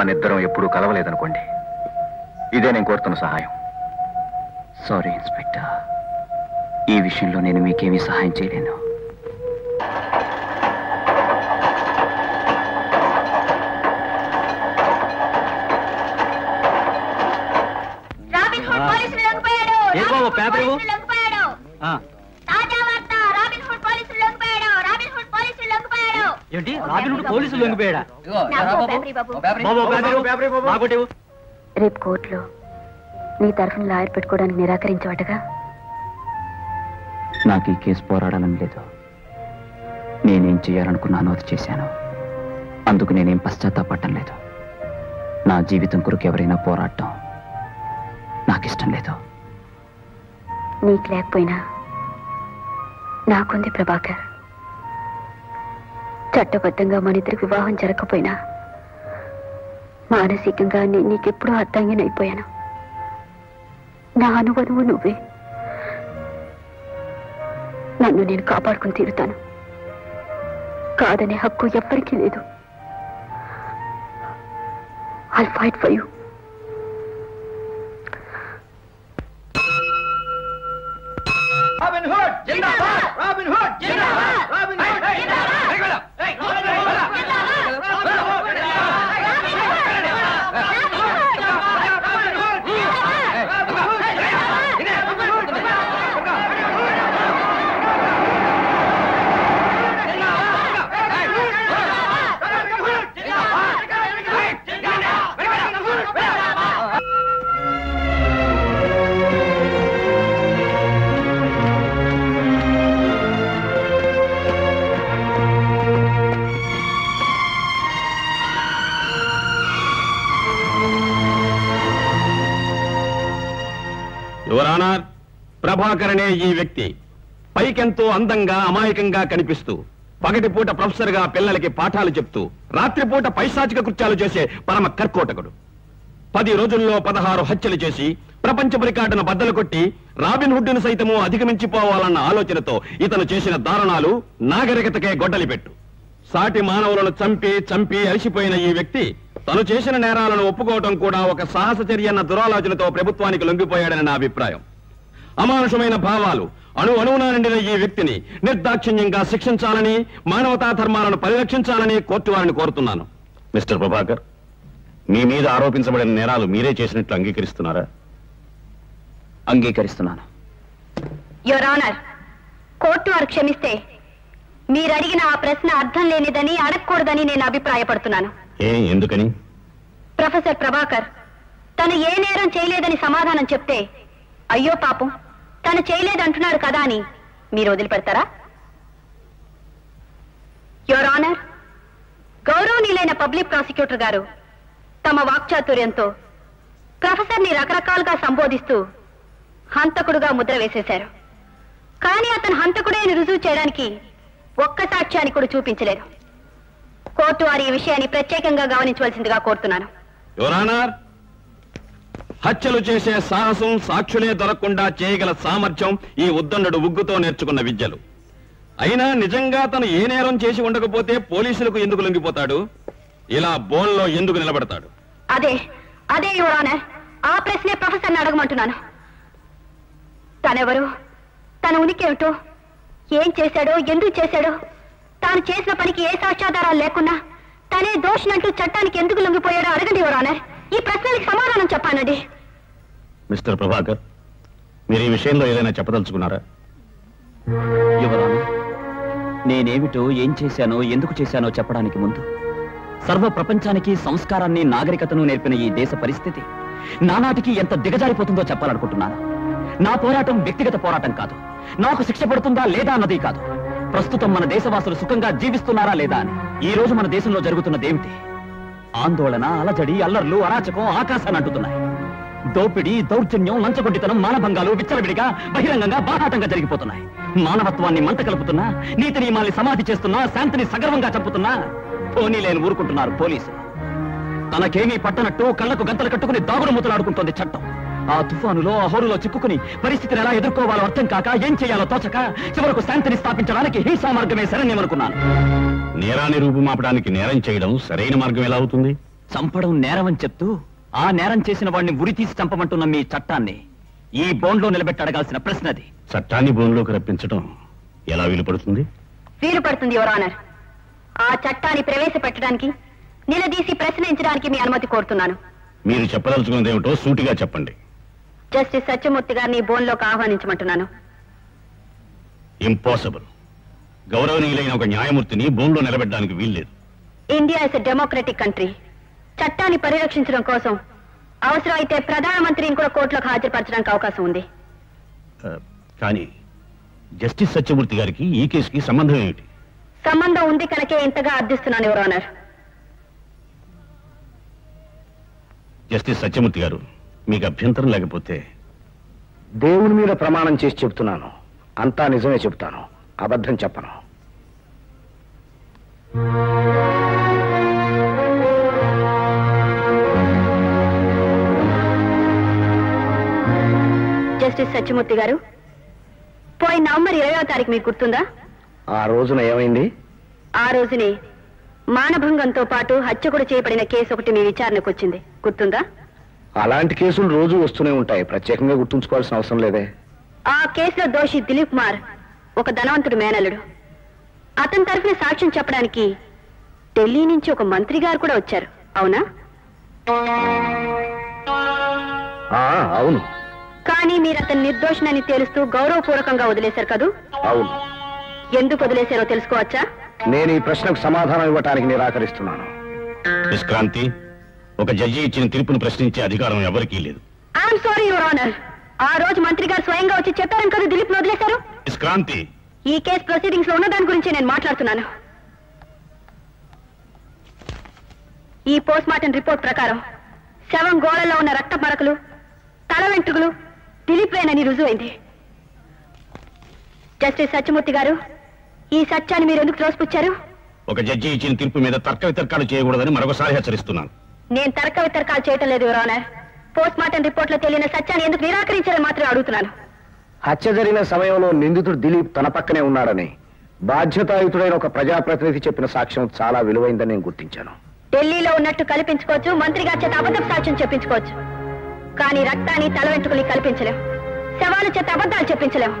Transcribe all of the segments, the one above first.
మన ఇద్దరం ఎప్పుడూ కలవలేదనుకోండి. ఇదే నేను కోరుతున్న సహాయం. Sorry inspector. ఈ విషయంలో నేను మీకేమీ సహాయం చేయలేను. ఏం బాబు, పేపర్ ఇవ్వు లొంగిపోయాడు తాజా వార్త రాబిన్ హుడ్ పోలీసులు లొంగిపోయాడు రాబిన్ హుడ్ పోలీసులు లొంగిపోయాడు ఏంటి రాజునుడు పోలీసులు లొంగిపోయాడా? రేపు కోర్టులో నీ తరఫున లాయర్ పెట్టుకోవడానికి నిరాకరించవటగా నాకు ఈ కేసు పోరాడాలని లేదు. నేనేం చేయాలనుకున్నానో అది చేశాను. అందుకు నేనేం పశ్చాత్తాపడటం లేదు. నా జీవితం కొరకు ఎవరైనా పోరాడటం నాకిష్టం లేదు. నీకు లేకపోయినా నాకుంది ప్రభాకర్. చట్టబద్ధంగా మన ఇద్దరు వివాహం జరగకపోయినా మానసికంగా నేను నీకెప్పుడూ అర్థంగినైపోయాను నా అనువనువు నువ్వే. నన్ను నేను కాపాడుకుని తీరుతాను. కాదనే హక్కు ఎవ్వరికీ లేదు. ఐ ఫైట్ ఫర్ యూ ప్రభాకరనే ఈ వ్యక్తి. పైకెంతో అందంగా అమాయకంగా కనిపిస్తూ పగటిపూట ప్రొఫెసర్గా పిల్లలకి పాఠాలు చెప్తూ రాత్రిపూట పైశాచిక కృత్యాలు చేసే పరమ కర్కోటకుడు. పది రోజుల్లో పదహారు హత్యలు చేసి ప్రపంచ రికార్డును బద్దలు కొట్టి రాబిన్ హుడ్ను సైతము అధిగమించిపోవాలన్న ఆలోచనతో ఇతను చేసిన దారుణాలు నాగరికతకే గొడ్డలి పెట్టు సాటి మానవులను చంపి చంపి అలసిపోయిన ఈ వ్యక్తి తను చేసిన నేరాలను ఒప్పుకోవటం కూడా ఒక సాహసచర్యన్న అన్న దురాలోచనతో ప్రభుత్వానికి లొంగిపోయాడని నా అభిప్రాయం. అమానుషమైన భావాలు. అణు అణువున నిండిన ఈ వ్యక్తిని నిర్దాక్షిణ్యంగా శిక్షించాలని మానవతా ధర్మాలను పరిరక్షించాలని కోర్టు వారిని కోరుతున్నాను. మిస్టర్ ప్రభాకర్ మీ మీద ఆరోపించబడిన నేరాలు మీరే చేసినట్లు అంగీకరిస్తున్నారా? అంగీకరిస్తున్నాను. యువర్ ఆనర్ కోర్టు వారు క్షమిస్తే మీరు అడిగిన ఆ ప్రశ్న అర్థం లేనిదని అడగకూడదని నేను అభిప్రాయపడుతున్నాను. ఏ ఎందుకని? ప్రొఫెసర్ ప్రభాకర్ తను ఏ నేరం చేయలేదని సమాధానం చెప్తే అయ్యో పాపం తను చేయలేదంటున్నాడు కదా అని మీరు వదిలిపెడతారా? యువర్ ఆనర్ గౌరవనీయులైన పబ్లిక్ ప్రాసిక్యూటర్ గారు తమ వాక్చాతుర్యంతో ప్రొఫెసర్ని రకరకాలుగా సంబోధిస్తూ హంతకుడుగా ముద్ర వేసేశారు. కానీ అతను హంతకుడే రుజువు చేయడానికి ఒక్క సాక్ష్యాన్ని కూడా చూపించలేదు. కోర్టు వారి ఈ విషయాన్ని ప్రత్యేకంగా గమనించవలసిందిగా కోరుతున్నాను. హత్యలు చేసే సాహసం సాక్షులే దొరకకుండా చేయగల సామర్థ్యం ఈ ఉద్దండు ఉగ్గుతో నేర్చుకున్న విద్యలు. అయినా నిజంగా తను ఏ నేరం చేసి ఉండకపోతే పోలీసులకు ఎందుకు లొంగిపోతాడు? ఇలా బోన్లో ఎందుకు నిలబడతాడు? అదే అదే యువరానర్ ఆ ప్రశ్నే ప్రొఫెసర్ అడగమంటున్నాను. తనెవరు? తన ఉనికి ఏమిటో ఏం చేశాడో? ఎందుకు చేశాడో? తాను చేసిన పనికి ఏ సాక్ష్యాధారాలు లేకున్నా తనే దోషినంటూ చట్టానికి ఎందుకు లొంగిపోయాడో అడగండి యువరానర్ ఈ ప్రశ్నలకు సమాధానం చెప్పానండి మిస్టర్ ప్రభాకర్ మీరు ఈ విషయంలో ఏదైనా చెప్పదలుచుకున్నారా? యువరాను నేనేమిటో ఏం చేశానో ఎందుకు చేశానో చెప్పడానికి ముందు సర్వ ప్రపంచానికి సంస్కారాన్ని నాగరికతను నేర్పిన ఈ దేశ పరిస్థితి నానాటికి ఎంత దిగజారిపోతుందో చెప్పాలనుకుంటున్నాను నా పోరాటం వ్యక్తిగత పోరాటం కాదు. నాకు శిక్ష పడుతుందా లేదా అన్నది కాదు. ప్రస్తుతం మన దేశవాసులు సుఖంగా జీవిస్తున్నారా లేదా అని. ఈ రోజు మన దేశంలో జరుగుతున్నదేమిటి ఆందోళన అలజడి అల్లర్లు అరాచకం ఆకాశాన్ని అంటుతున్నాయి. దోపిడీ దౌర్జన్యం లంచగొడ్డితనం మానభంగాలు విచ్చలవిడిగా బహిరంగంగా బాహాటంగా జరిగిపోతున్నాయి. మానవత్వాన్ని మంట కలుపుతున్నా నీతి నియమాల్ని సమాధి చేస్తున్నా శాంతిని సగర్వంగా చంపుతున్నా పోనీ లేని ఊరుకుంటున్నారు పోలీసులు. తనకేమీ పట్టనట్టు కళ్ళకు గంతలు కట్టుకుని దాగుడు మూతలాడుకుంటోంది చట్టం. ఆ తుఫానులో అహోరులో హోరులో చిక్కుకుని పరిస్థితిని ఎలా ఎదుర్కోవాలో అర్థం కాక ఏం చేయాలో తోచక చివరకు శాంతిని స్థాపించడానికి హింసా మార్గమే శరణ్యమనుకున్నాను. నేరాన్ని రూపుమాపడానికి నేరం చేయడం సరైన మార్గం ఎలా అవుతుంది? చంపడం నేరం అని చెప్తూ ఆ నేరం చేసిన వాడిని ఉరి తీసి చంపమంటున్న మీ చట్టాన్ని ఈ బోన్లో నిలబెట్టి అడగాల్సిన ప్రశ్న అది. చట్టాన్ని భూమిలోకి రప్పించడం ఎలా వీలుపడుతుంది? వీలు పడుతుంది యువర్ ఆనర్. ఆ చట్టాన్ని ప్రవేశపెట్టడానికి నిలదీసి ప్రశ్నించడానికి మీ అనుమతి కోరుతున్నాను. మీరు చెప్పదలుచుకున్నది ఏమిటో సూటిగా చెప్పండి. జస్టిస్ సత్యమూర్తి గారిని బోన్లోకి ఆహ్వానించమంటున్నాను. ఇంపాసిబుల్ గౌరవనీయులైన ఒక న్యాయమూర్తిని భూమిలో నిలబెట్టడానికి వీల్లేదు. India is a democratic country చట్టాన్ని పరిరక్షించడం కోసం అవసరమైతే ప్రధానమంత్రిని కూడా కోర్టులోకి హాజరుపరచడానికి అవకాశం ఉంది. కానీ జస్టిస్ సత్యమూర్తి గారికి ఈ కేసుకి సంబంధం ఏమిటి? సంబంధం ఉంది కనుకే ఇంతగా అర్థిస్తున్నాను your honour justice Satyamurthy garu మీకు అభ్యంతరం లేకపోతే దేవుని మీద ప్రమాణం చేసి చెప్తున్నాను అంతా నిజమే చెప్తాను అబద్ధం చెప్పను. జస్టిస్ సత్యమూర్తి గారు పోయిన నవంబర్ ఇరవయో తారీఖు మీకు గుర్తుందా? ఆ రోజున ఏమైంది? ఆ రోజునే మానభంగంతో పాటు హత్య కూడా చేయబడిన కేసు ఒకటి మీ విచారణకు వచ్చింది. గుర్తుందా? అలాంటి కేసులు రోజు వస్తూనే ఉంటాయి. ప్రత్యేకంగా గుర్తుంచుకోవాల్సిన అవసరం లేదే. ఆ కేసులో దోషి దిలీప్ కుమార్ ఒక ధనవంతుడు మేనల్లుడు. అతని తరఫున సాక్ష్యం చెప్పడానికి ఢిల్లీ నుంచి ఒక మంత్రి గారు కూడా వచ్చారు. అవునా? ఆ అవును. కానీ మీరు అతని నిర్దోషణని తేలుస్తూ గౌరవపూర్వకంగా వదిలేశారు కదూ? అవును. ఎందుకు వదిలేశారో తెలుసుకోవచ్చా? నేను ఈ ప్రశ్నకు సమాధానం ఇవ్వటానికి నిరాకరిస్తున్నాను. నిష్క్రాంతి ఒక జడ్జి ఇచ్చిన తీర్పును ప్రశ్నించే అధికారం ఎవరికీ లేదు. ఐఎమ్ సారీ యువర్ ఆనర్ ఆ రోజు మంత్రి గారు స్వయంగా వచ్చి చెప్పారని కదా దిలీప్ వదిలేశారు? నిష్క్రాంతి ఈ కేసు ప్రొసీడింగ్స్లో ఉన్న దాని గురించి నేను మాట్లాడుతున్నాను. ఈ పోస్ట్ మార్టం రిపోర్ట్ ప్రకారం శవం గోడలో ఉన్న రక్త మరకలు తల వెంట్రుకలు దిలీప్ రేనని రుజువైంది. జస్టిస్ సత్యమూర్తి గారు ఈ సత్యాన్ని మీరు ఎందుకు త్రోసిపుచ్చారు ఒక జడ్జి ఇచ్చిన తీర్పు మీద తర్క వితర్కాలు చేయకూడదని మరొకసారి హెచ్చరిస్తున్నాను. నేను తర్క వితర్కాలు చేయటం లేదు యువర్ ఆనర్ పోస్ట్ మార్టం రిపోర్ట్లో తెలియని సత్యాన్ని ఎందుకు నిరాకరించారని మాత్రమే అడుగుతున్నాను. హత్య జరిగిన సమయంలో నిందితుడు దిలీప్ తన పక్కనే ఉన్నాడని బాధ్యతాయుతుడైన ఒక ప్రజాప్రతినిధి చెప్పిన సాక్ష్యం చాలా విలువైందని నేను గుర్తించాను. ఢిల్లీలో ఉన్నట్టు కల్పించుకోవచ్చు మంత్రి గారి చేత అబద్ధం సాక్ష్యం చెప్పించుకోవచ్చు. కానీ రక్తాన్ని తల వెంట్రుకలు కల్పించలేం. శవాల చేత అబద్ధాలు చెప్పించలేం.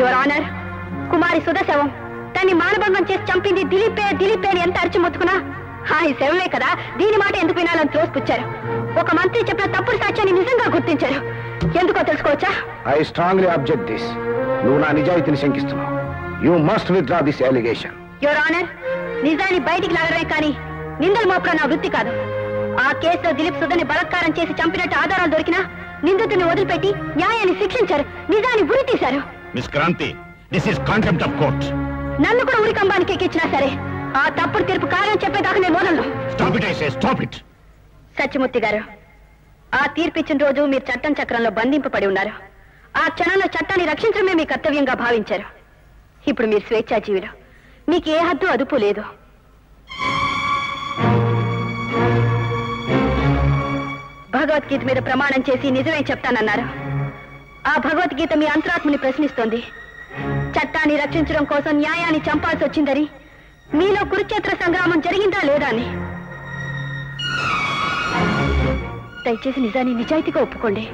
యువర్ ఆనర్ కుమారి సుధ శవం తన్ని మానభంగం చేసి చంపింది దిలీపే దిలీపే అని ఎంత అరిచి మొత్తుకున్నా? ఈ శవమే కదా. దీని మాట ఎందుకు వినాలని త్రోసిపుచ్చారు ఒక మంత్రి చెప్పిన తప్పుడు సాక్ష్యాన్ని నిజంగా గుర్తించారు. ఎందుకో తెలుసుకోవచ్చా? ఐ స్ట్రాంగ్లీ అబ్జెక్ట్ దిస్ నువ్వు నా నిజాయితీని శంకిస్తున్నావు. You must withdraw this allegation your honour నిజాన్ని బయటికి లాగడమే కానీ నిందలు మోపడం నా వృత్తి కాదు. ఆ కేసులో దిలీప్ సుధని బలత్కారం చేసి చంపినట్టు ఆధారాలు దొరికినా నిందితుడిని వదిలిపెట్టి న్యాయాన్ని శిక్షించారు. నిజాన్ని ఉరి తీశారు. Miss Kranti this is contempt of court నన్ను కూడా ఉరి కంబానికి ఎక్కించినా సరే ఆ తప్పుడు తీర్పు కారణం చెప్పేదాకా నేను వదలను stop it I say stop it Satyamurthy garu ఆ తీర్పిచ్చిన రోజు మీరు చట్టం చక్రంలో బంధింపబడి ఉన్నారు. ఆ క్షణంలో చట్టాన్ని రక్షించడమే మీ కర్తవ్యంగా భావించారు. ఇప్పుడు మీరు స్వేచ్ఛాజీవులు. మీకు ఏ హద్దు అదుపు లేదు. భగవద్గీత మీద ప్రమాణం చేసి నిజమే చెప్తానన్నారు. ఆ భగవద్గీత మీ అంతరాత్మని ప్రశ్నిస్తోంది. చట్టాన్ని రక్షించడం కోసం న్యాయాన్ని చంపాల్సి వచ్చిందని మీలో కురుక్షేత్ర సంగ్రామం జరిగిందా లేదా అని. దయచేసి నిజాన్ని నిజాయితీగా ఒప్పుకోండి.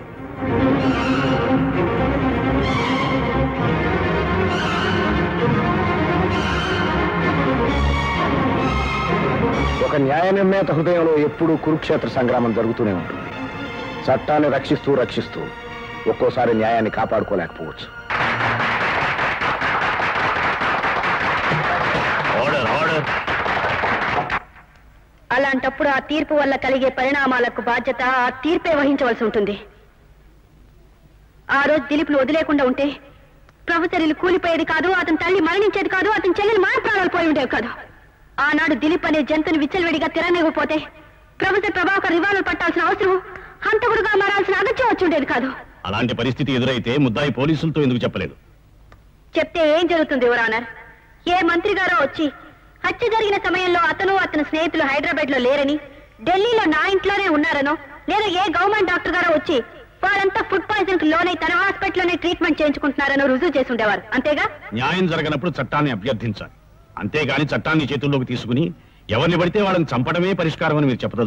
ఒక న్యాయ నిర్ణేత హృదయంలో ఎప్పుడూ కురుక్షేత్ర సంగ్రామం జరుగుతూనే ఉంటుంది. చట్టాన్ని రక్షిస్తూ రక్షిస్తూ ఒక్కోసారి న్యాయాన్ని కాపాడుకోలేకపోవచ్చు. అలాంటప్పుడు ఆ తీర్పు వల్ల కలిగే పరిణామాలకు బాధ్యత ఆ తీర్పే వహించవలసి ఉంటుంది. ఆ రోజు దిలీప్ను వదిలేకుండా ఉంటే ప్రొఫెసర్ ఇల్లు కూలిపోయేది కాదు అతని తల్లి మరణించేది కాదు అతని చెల్లెలు మాన ప్రాణాలు పోయి ఉండేవి కాదు. ఆనాడు దిలీప్ అనే జంతుని విచ్చలవిడిగా తిరనివ్వకపోతే ప్రొఫెసర్ ప్రభాకర్ రివాల్వర్ పట్టాల్సిన అవసరం హంతకుడుగా మారాల్సిన అగత్యం వచ్చి ఉండేది కాదు. అలాంటి పరిస్థితి ఎదురైతే ముద్దాయి పోలీసులతో ఎందుకు చెప్పలేదు? చెప్తే ఏం జరుగుతుంది యువరానర్ ఏ మంత్రి గారో వచ్చి హత్య జరిగిన సమయంలో అతను అతని స్నేహితులు హైదరాబాద్లో లేరని ఢిల్లీలో నా ఇంట్లోనే ఉన్నారనో లేదా ఏ గవర్నమెంట్ డాక్టర్ గారో వచ్చి వారంతా ఫుడ్ పాయిజన్కి లోనై తన హాస్పిటల్లోనే ట్రీట్మెంట్ చేయించుకుంటున్నారనో రుజువు చేసి ఉండేవారు అంతేగా? న్యాయం జరగనప్పుడు చట్టాన్ని అభ్యర్థించాలి. అంతేగాని చట్టాన్ని చేతుల్లోకి తీసుకుని ఎవరిని పడితే వాళ్ళని చంపడమే పరిష్కారం అని మీరు చెప్పదలు